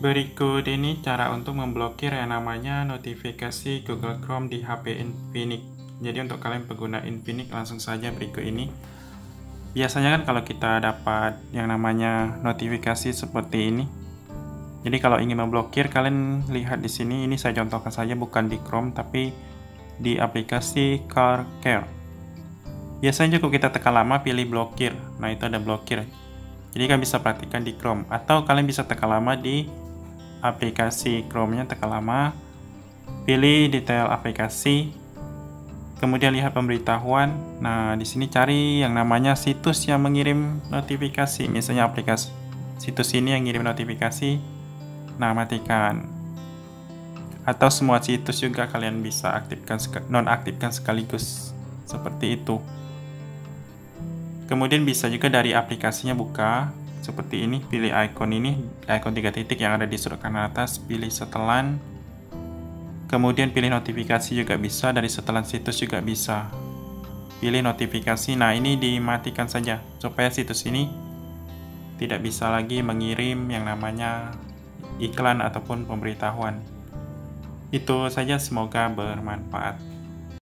Berikut ini cara untuk memblokir yang namanya notifikasi Google Chrome di HP Infinix. Jadi untuk kalian pengguna Infinix langsung saja berikut ini. Biasanya kan kalau kita dapat yang namanya notifikasi seperti ini. Jadi kalau ingin memblokir kalian lihat di sini ini saya contohkan saja bukan di Chrome tapi di aplikasi Car Care. Biasanya cukup kita tekan lama pilih blokir. Nah, itu ada blokir. Jadi kalian bisa perhatikan di Chrome atau kalian bisa tekan lama di aplikasi Chrome-nya tekan lama, pilih detail aplikasi, kemudian lihat pemberitahuan. Nah, di sini cari yang namanya situs yang mengirim notifikasi, misalnya aplikasi situs ini yang ngirim notifikasi. Nah, matikan. Atau semua situs juga kalian bisa aktifkan nonaktifkan sekaligus. Seperti itu. Kemudian bisa juga dari aplikasinya buka, seperti ini pilih icon ini icon tiga titik yang ada di sudut kanan atas pilih setelan. Kemudian pilih notifikasi juga bisa dari setelan situs juga bisa. Pilih notifikasi nah ini dimatikan saja supaya situs ini tidak bisa lagi mengirim yang namanya iklan ataupun pemberitahuan. Itu saja semoga bermanfaat